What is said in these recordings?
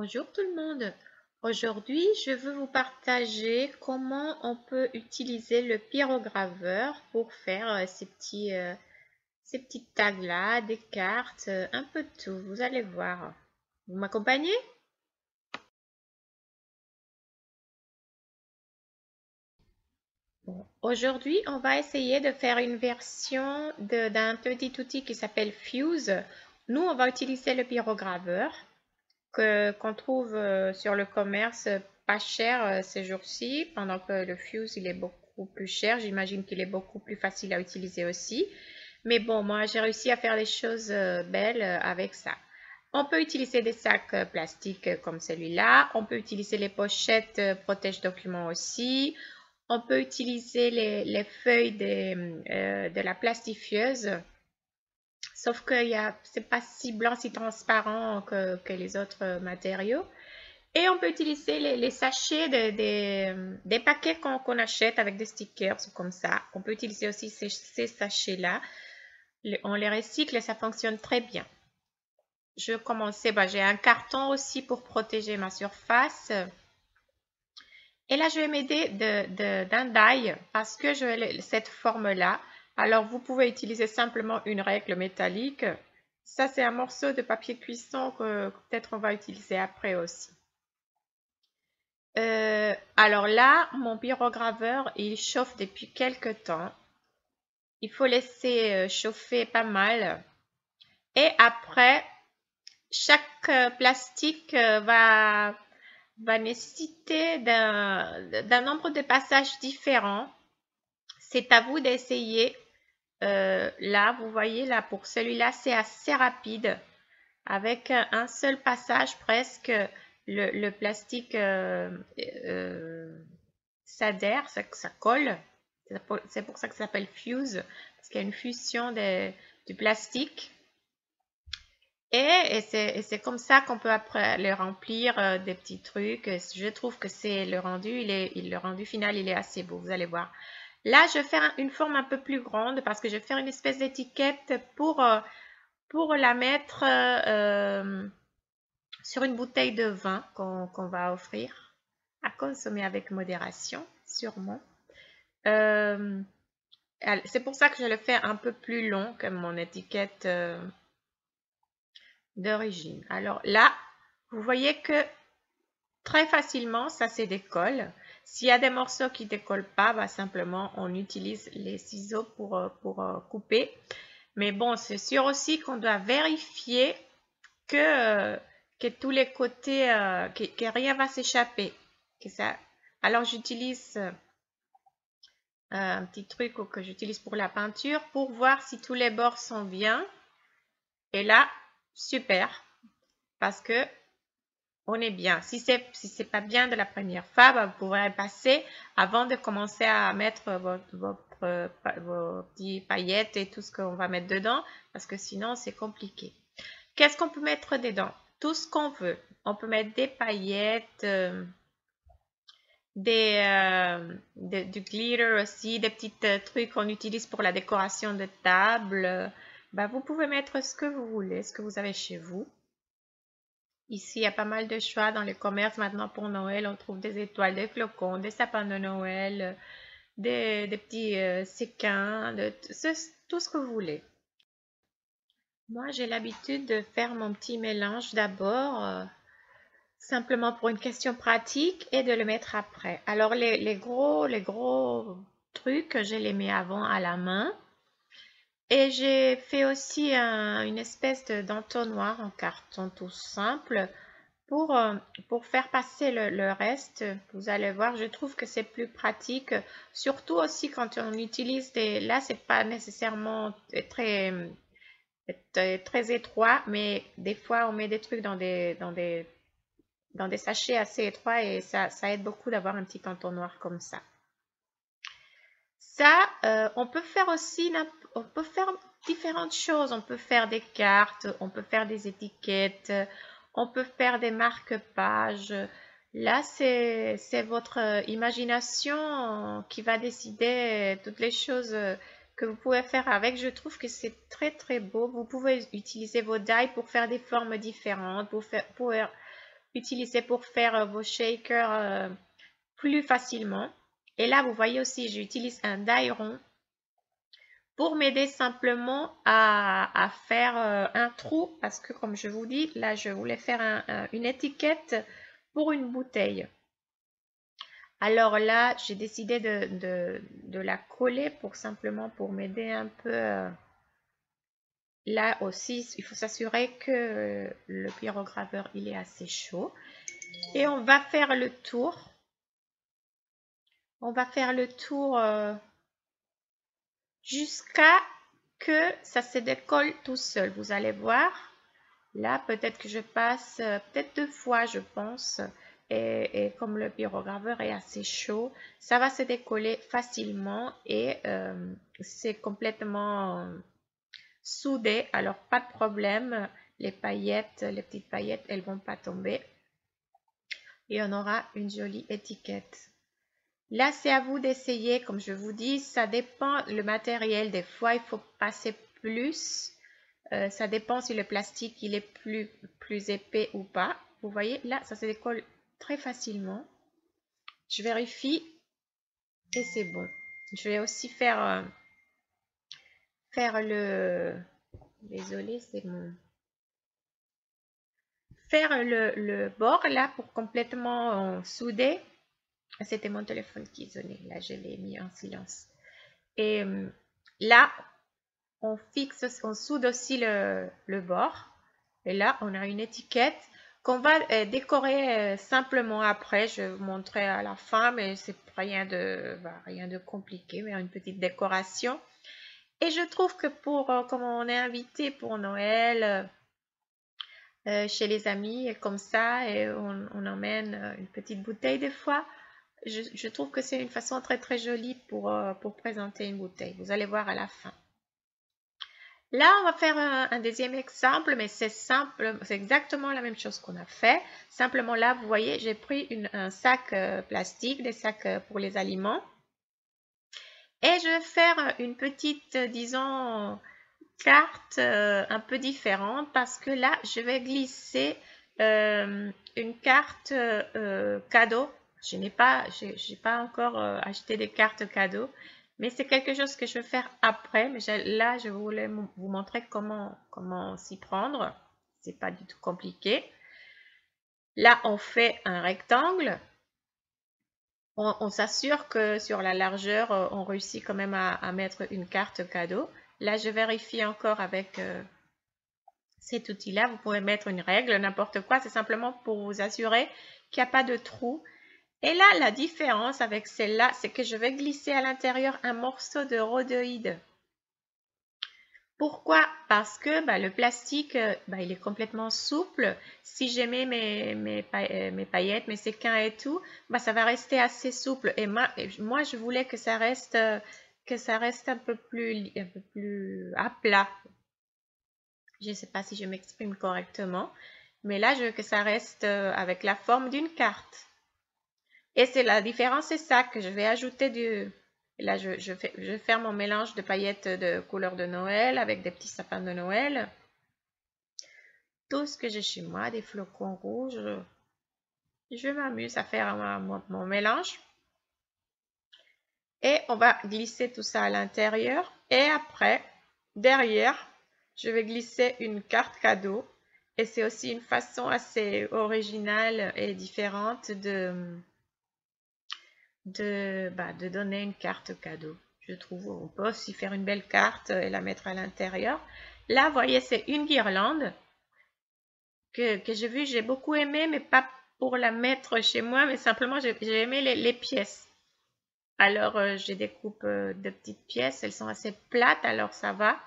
Bonjour tout le monde. Aujourd'hui, je veux vous partager comment on peut utiliser le pyrograveur pour faire euh, ces petits euh, ces petites tags là, des cartes, euh, un peu tout. Vous allez voir. Vous m'accompagnez? Aujourd'hui, on va essayer de faire une version d'un petit outil qui s'appelle Fuse. Nous, on va utiliser le pyrograveur qu'on trouve euh, sur le commerce pas cher euh, ces jours-ci, pendant que le Fuse, il est beaucoup plus cher. J'imagine qu'il est beaucoup plus facile à utiliser aussi. Mais bon, moi, j'ai réussi à faire des choses euh, belles avec ça. On peut utiliser des sacs plastiques comme celui-là. On peut utiliser les pochettes protège documents aussi. On peut utiliser les, feuilles de, de la plastifieuse Sauf que ce n'est pas si blanc, si transparent que, les autres euh, matériaux. Et on peut utiliser les, sachets des paquets qu'on achète avec des stickers comme ça. On peut utiliser aussi ces, sachets-là. On les recycle et ça fonctionne très bien. Je commencer, bah, j'ai un carton aussi pour protéger ma surface. Et là, je vais m'aider d'un die parce que je cette forme-là. Alors, vous pouvez utiliser simplement une règle métallique. Ça, c'est un morceau de papier cuisson que peut-être on va utiliser après aussi. Euh, alors là, mon pyrograveur, il chauffe depuis quelques temps. Il faut laisser euh, chauffer pas mal. Et après, chaque euh, plastique va, va nécessiter d'un nombre de passages différents. C'est à vous d'essayer euh, là, vous voyez, là, pour celui-là, c'est assez rapide. Avec un seul passage, presque, le, plastique euh, euh, s'adhère, ça, colle. C'est pour ça que ça s'appelle fuse, parce qu'il y a une fusion du plastique. Et, c'est comme ça qu'on peut après le remplir des petits trucs. Je trouve que c'est le rendu, il le rendu final, il est assez beau. Vous allez voir. Là, je vais faire une forme un peu plus grande parce que je vais faire une espèce d'étiquette pour, euh, la mettre euh, sur une bouteille de vin qu'on va offrir à consommer avec modération, sûrement. Euh, c'est pour ça que je le fais un peu plus long que mon étiquette d'origine. Alors là, vous voyez que très facilement, ça se décolle. S'il y a des morceaux qui ne décollent pas, bah, simplement on utilise les ciseaux pour, euh, pour euh, couper. Mais bon, c'est sûr aussi qu'on doit vérifier que, euh, que tous les côtés, que, que, rien va s'échapper. Alors j'utilise un petit truc que j'utilise pour la peinture pour voir si tous les bords sont bien. Et là, super. Parce que on est bien. Si c'est si c'est pas bien de la première fois, bah, vous pourrez passer avant de commencer à mettre votre, vos petits paillettes et tout ce qu'on va mettre dedans parce que sinon c'est compliqué. Qu'est-ce qu'on peut mettre dedans? Tout ce qu'on veut. On peut mettre des paillettes, euh, des, euh, du glitter aussi, des petits euh, trucs qu'on utilise pour la décoration de table. Bah, vous pouvez mettre ce que vous voulez, ce que vous avez chez vous. Ici, il y a pas mal de choix dans les commerces maintenant pour Noël. On trouve des étoiles, des flocons, des sapins de Noël, des, petits euh, séquins, tout ce que vous voulez. Moi, j'ai l'habitude de faire mon petit mélange d'abord, euh, simplement pour une question pratique, et de le mettre après. Alors, les gros, les gros trucs, je les mets avant à la main. Et j'ai fait aussi une espèce d'entonnoir en carton tout simple pour, euh, pour faire passer le, reste. Vous allez voir, je trouve que c'est plus pratique. Surtout aussi quand on utilise des... Là, c'est pas nécessairement très, très, étroit, mais des fois, on met des trucs dans des, dans des, dans des sachets assez étroits et ça, ça aide beaucoup d'avoir un petit entonnoir comme ça. Euh, on peut faire aussi, différentes choses. On peut faire des cartes, on peut faire des étiquettes, on peut faire des marque-pages. Là, c'est votre imagination qui va décider toutes les choses que vous pouvez faire avec. Je trouve que c'est très très beau. Vous pouvez utiliser vos die pour faire des formes différentes, pour, faire, pour utiliser pour faire vos shakers plus facilement. Et là, vous voyez aussi, j'utilise un die rond pour m'aider simplement à, faire un trou parce que comme je vous dis, là, je voulais faire une étiquette pour une bouteille. Alors là, j'ai décidé de, la coller pour simplement pour m'aider un peu. Euh, là aussi, il faut s'assurer que le pyrograveur il est assez chaud. Et on va faire le tour. On va faire le tour euh, jusqu'à que ça se décolle tout seul. Vous allez voir. Là, peut-être que je passe, euh, peut-être deux fois, je pense et, comme le pyrograveur est assez chaud, ça va se décoller facilement et euh, c'est complètement soudé. Alors pas de problème, les paillettes, les petites paillettes, elles vont pas tomber. Et on aura une jolie étiquette. Là, c'est à vous d'essayer. Comme je vous dis, ça dépend le matériel. Des fois, il faut passer plus. Euh, ça dépend si le plastique il est plus, plus épais ou pas. Vous voyez, là, ça se décolle très facilement. Je vérifie et c'est bon. Je vais aussi faire, euh, faire le... Désolé, c'est mon... Faire le, bord là pour complètement euh, souder. C'était mon téléphone qui sonnait. Là, je l'ai mis en silence. Et euh, là, on fixe, on soude aussi le, bord. Et là, on a une étiquette qu'on va euh, décorer euh, simplement après. Je vous montrerai à la fin, mais c'est rien de, bah, rien de compliqué, mais une petite décoration. Et je trouve que pour, comme on est invité pour Noël, chez les amis, comme ça, et on, emmène une petite bouteille des fois, je, trouve que c'est une façon très très jolie pour, pour présenter une bouteille. Vous allez voir à la fin. Là, on va faire un, deuxième exemple, mais c'est simple, c'est exactement la même chose qu'on a fait. Simplement là, vous voyez, j'ai pris un sac euh, plastique, des sacs euh, pour les aliments. Et je vais faire une petite, euh, disons, carte un peu différente parce que là, je vais glisser une carte cadeau. Je n'ai pas, pas encore acheté des cartes cadeaux. Mais c'est quelque chose que je vais faire après. Mais là, je voulais vous montrer comment, comment s'y prendre. C'est pas du tout compliqué. Là, on fait un rectangle. On, s'assure que sur la largeur, euh, on réussit quand même à, mettre une carte cadeau. Là, je vérifie encore avec euh, cet outil-là. Vous pouvez mettre une règle, n'importe quoi. C'est simplement pour vous assurer qu'il n'y a pas de trou et là, la différence avec celle-là, c'est que je vais glisser à l'intérieur un morceau de rhodoïde. Pourquoi? Parce que bah, le plastique, euh, bah, il est complètement souple. Si j'ai mes, mes, euh, mes, paillettes, mes séquins et tout, bah, ça va rester assez souple. Et moi, moi je voulais que ça reste, euh, que ça reste un peu plus, un peu plus à plat. Je ne sais pas si je m'exprime correctement. Mais là, je veux que ça reste avec la forme d'une carte. Et c'est la différence, c'est ça que je vais ajouter du... Là, je, vais faire mon mélange de paillettes de couleur de Noël avec des petits sapins de Noël. Tout ce que j'ai chez moi, des flocons rouges. Je m'amuse à faire mon mélange. Et on va glisser tout ça à l'intérieur. Et après, derrière, je vais glisser une carte cadeau. Et c'est aussi une façon assez originale et différente de, de, bah, de donner une carte cadeau. Je trouve on peut aussi faire une belle carte et la mettre à l'intérieur. Là, vous voyez, c'est une guirlande que, que j'ai vu, j'ai beaucoup aimé, mais pas pour la mettre chez moi, mais simplement j'ai aimé les, pièces. Alors, euh, j'ai des coupes euh, de petites pièces, elles sont assez plates, alors ça va.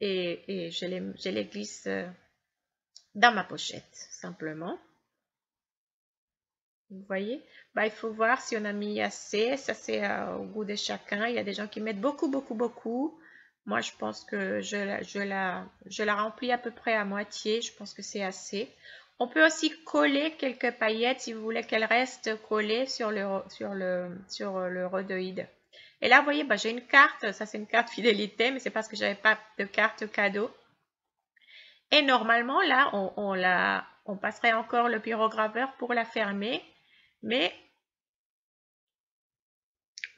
Et, et je, les, je les glisse euh, dans ma pochette, simplement. Vous voyez? Bah, Il faut voir si on a mis assez. Ça, c'est euh, au goût de chacun. Il y a des gens qui mettent beaucoup, beaucoup, beaucoup. Moi, je pense que je la, je la, je la remplis à peu près à moitié. Je pense que c'est assez. On peut aussi coller quelques paillettes si vous voulez qu'elles restent collées sur le, sur le, sur le rhodoïde. Et là, vous voyez, bah, j'ai une carte. Ça, c'est une carte fidélité, mais c'est parce que j'avais pas de carte cadeau. Et normalement, là, on, on, la, on passerait encore le pyrograveur pour la fermer. Mais,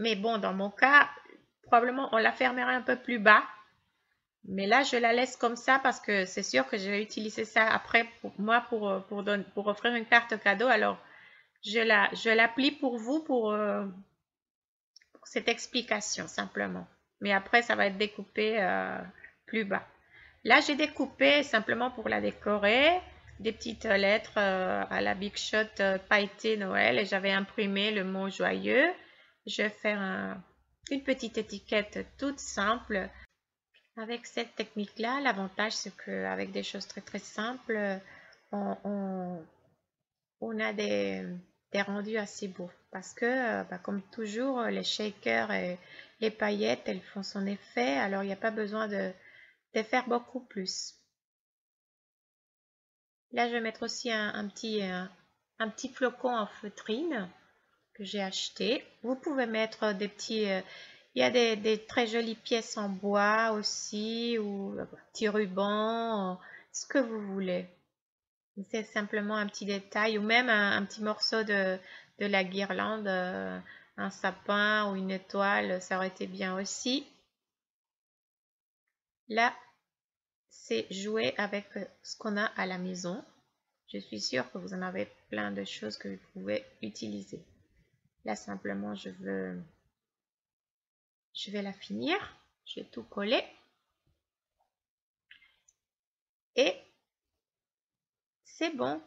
mais bon, dans mon cas, probablement on la fermerait un peu plus bas. Mais là, je la laisse comme ça parce que c'est sûr que je vais utiliser ça après pour moi pour, pour offrir une carte cadeau. Alors, je la, je pour vous pour, euh, pour cette explication simplement. Mais après, ça va être découpé euh, plus bas. Là, j'ai découpé simplement pour la décorer des petites lettres euh, à la Big Shot euh, pailleté Noël et j'avais imprimé le mot joyeux. Je vais faire une petite étiquette toute simple. Avec cette technique-là, l'avantage c'est qu'avec des choses très très simples, on, a des, rendus assez beaux. Parce que, euh, bah, comme toujours, les shakers et les paillettes, elles font son effet. Alors, il n'y a pas besoin de faire beaucoup plus. Là, je vais mettre aussi un, petit, euh, un, petit flocon en feutrine que j'ai acheté. Vous pouvez mettre des petits... Euh, il y a des, très jolies pièces en bois aussi, ou un petit ruban, ce que vous voulez. C'est simplement un petit détail, ou même un, petit morceau de, de la guirlande, euh, un sapin ou une étoile, ça aurait été bien aussi. Là, c'est jouer avec euh, ce qu'on a à la maison. Je suis sûre que vous en avez plein de choses que vous pouvez utiliser. Là, simplement, je veux, vais la finir. Je vais tout coller. Et c'est bon.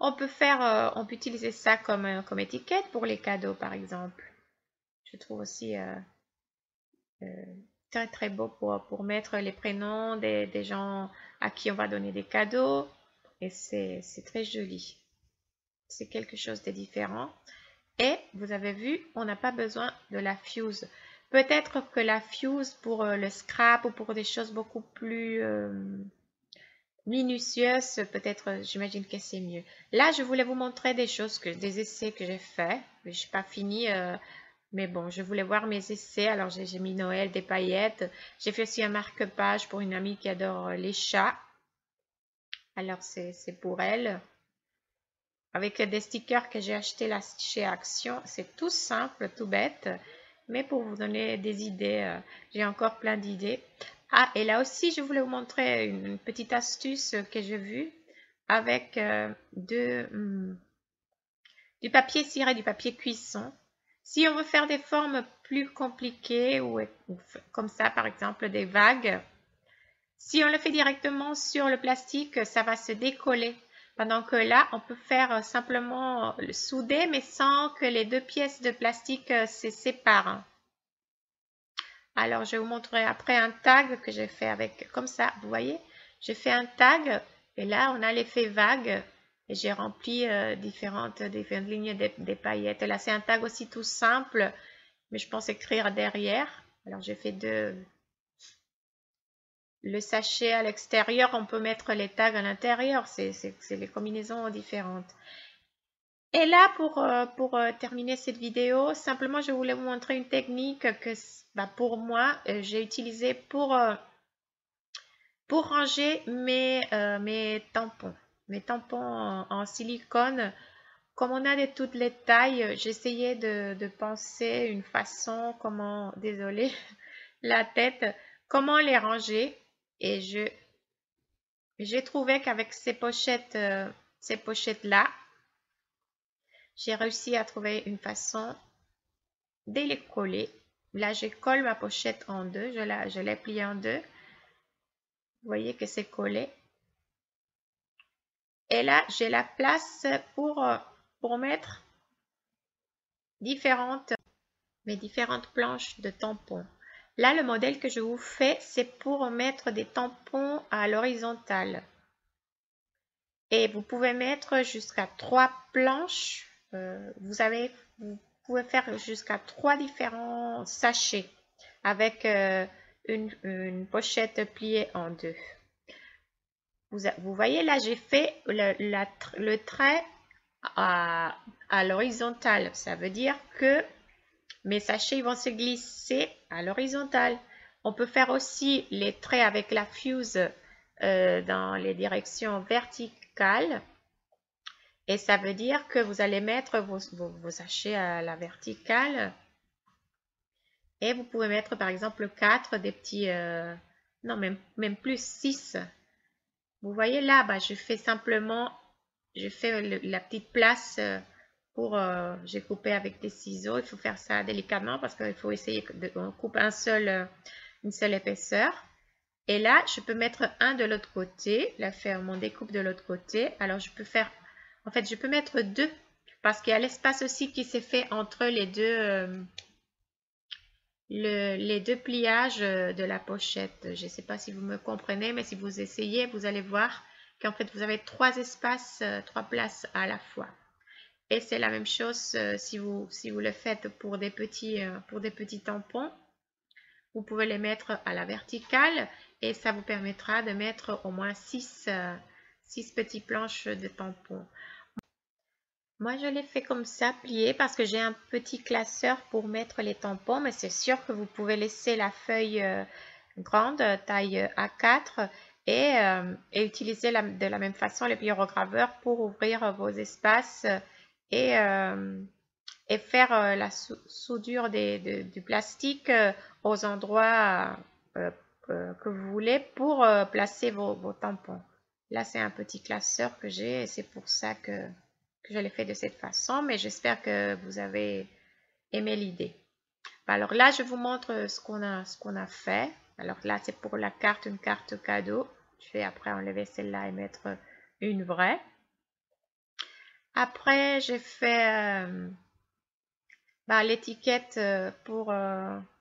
On peut euh, utiliser ça comme, euh, comme étiquette pour les cadeaux, par exemple. Je trouve aussi très très beau pour, pour mettre les prénoms des, des, gens à qui on va donner des cadeaux. Et c'est très joli. C'est quelque chose de différent. Et vous avez vu, on n'a pas besoin de la fuse. Peut-être que la fuse pour euh, le scrap ou pour des choses beaucoup plus euh, minutieuses, peut-être, j'imagine que c'est mieux. Là, je voulais vous montrer des choses, que, des essais que j'ai fait. Je n'ai pas fini euh, mais bon, je voulais voir mes essais. Alors, j'ai mis Noël, des paillettes. J'ai fait aussi un marque-page pour une amie qui adore les chats. Alors, c'est pour elle. Avec des stickers que j'ai achetés là chez Action. C'est tout simple, tout bête. Mais pour vous donner des idées, euh, j'ai encore plein d'idées. Ah, et là aussi, je voulais vous montrer une petite astuce que j'ai vue avec euh, hum, du papier ciré, du papier cuisson. Si on veut faire des formes plus compliquées ou, comme ça par exemple des vagues, si on le fait directement sur le plastique, ça va se décoller. Pendant que là, on peut faire simplement le souder mais sans que les deux pièces de plastique euh, se séparent. Alors, je vous montrerai après un tag que j'ai fait avec, comme ça, vous voyez, j'ai fait un tag et là, on a l'effet vague j'ai rempli euh, différentes, différentes lignes des, paillettes. là, c'est un tag aussi tout simple, mais je pense écrire derrière. Alors, j'ai fait. Le sachet à l'extérieur, on peut mettre les tags à l'intérieur. C'est les combinaisons différentes. Et là, pour, euh, pour euh, terminer cette vidéo, simplement, je voulais vous montrer une technique que, bah, pour moi, j'ai utilisée pour, ranger mes tampons mes tampons en, silicone. Comme on a de toutes les tailles, j'essayais de, penser une façon, comment, désolé, la tête, comment les ranger. Et je, j'ai trouvé qu'avec ces pochettes, euh, ces pochettes-là, j'ai réussi à trouver une façon de les coller. Là, je colle ma pochette en deux, je, la, je l'ai pliée en deux. Vous voyez que c'est collé. Et là, j'ai la place pour, euh, pour mettre différentes, mes différentes planches de tampons. Là, le modèle que je vous fais, c'est pour mettre des tampons à l'horizontale. Et vous pouvez mettre jusqu'à trois planches. Euh, vous, avez, vous pouvez faire jusqu'à trois différents sachets avec euh, une pochette pliée en deux. Vous, voyez là, j'ai fait le, trait à, l'horizontale. Ça veut dire que mes sachets vont se glisser à l'horizontale. On peut faire aussi les traits avec la fuse euh, dans les directions verticales. Et ça veut dire que vous allez mettre vos, sachets à la verticale. Et vous pouvez mettre par exemple 4 des petits... Euh, non, même, même plus 6. Vous voyez là, bah, je fais simplement... Je fais la petite place euh, pour... Euh, j'ai coupé avec des ciseaux. Il faut faire ça délicatement parce qu'il faut essayer de couper un seul, une seule épaisseur. Et là, je peux mettre un de l'autre côté, la faire mon découpe de l'autre côté. Alors, je peux faire, en fait, je peux mettre deux parce qu'il y a l'espace aussi qui s'est fait entre les deux, euh, les deux pliages euh, de la pochette. Je ne sais pas si vous me comprenez, mais si vous essayez, vous allez voir qu'en fait, vous avez trois espaces, euh, trois places à la fois. Et c'est la même chose si, vous, si vous le faites pour des petits, tampons. Vous pouvez les mettre à la verticale et ça vous permettra de mettre au moins 6, euh, petits planches de tampons. Moi, je l'ai fait comme ça, plié, parce que j'ai un petit classeur pour mettre les tampons, mais c'est sûr que vous pouvez laisser la feuille euh, grande, taille A4, et, euh, utiliser de la même façon les pyrograveurs pour ouvrir vos espaces et, faire la soudure du plastique aux endroits euh, que, vous voulez pour euh, placer vos, tampons. Là, c'est un petit classeur que j'ai et c'est pour ça que, je l'ai fait de cette façon, mais j'espère que vous avez aimé l'idée. Alors là, je vous montre ce qu'on a, fait. Alors là, c'est pour la carte, une carte cadeau. Je vais après enlever celle-là et mettre une vraie. Après, j'ai fait euh, bah, l'étiquette pour,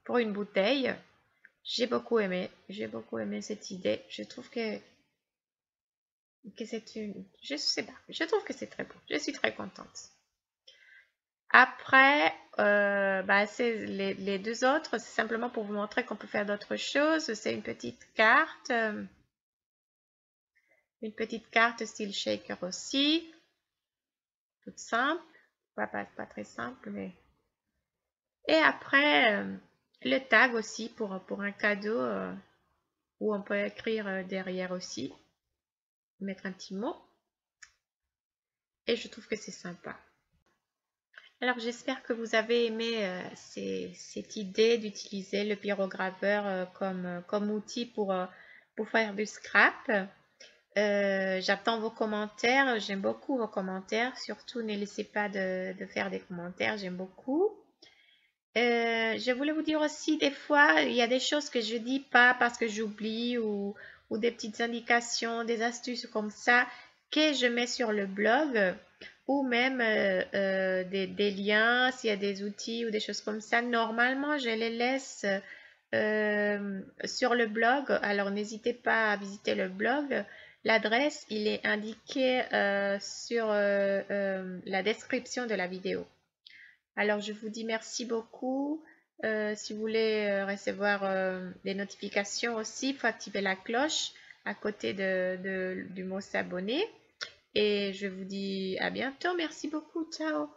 pour une bouteille. J'ai beaucoup aimé, j'ai beaucoup aimé cette idée. Je trouve que, que c'est une, je sais pas, je trouve que c'est très beau. Je suis très contente. Après, euh, bah, c'est les, deux autres, c'est simplement pour vous montrer qu'on peut faire d'autres choses. C'est une petite carte, une petite carte style shaker aussi, toute simple, pas, pas, très simple, mais. Et après, euh, le tag aussi pour, pour un cadeau euh, où on peut écrire euh, derrière aussi. Mettre un petit mot. Et je trouve que c'est sympa. Alors j'espère que vous avez aimé euh, cette idée d'utiliser le pyrograveur comme, comme outil pour, pour faire du scrap. J'attends vos commentaires, j'aime beaucoup vos commentaires, surtout ne laissez pas de, faire des commentaires, j'aime beaucoup. Euh, je voulais vous dire aussi, des fois, il y a des choses que je dis pas parce que j'oublie ou, ou, des petites indications, des astuces comme ça que je mets sur le blog ou même euh, euh, des, des, liens, s'il y a des outils ou des choses comme ça. Normalement, je les laisse sur le blog. Alors, n'hésitez pas à visiter le blog. L'adresse, il est indiqué sur la description de la vidéo. Alors, je vous dis merci beaucoup. Euh, si vous voulez euh, recevoir euh, des notifications aussi, il faut activer la cloche à côté de, du mot s'abonner. Et je vous dis à bientôt. Merci beaucoup. Ciao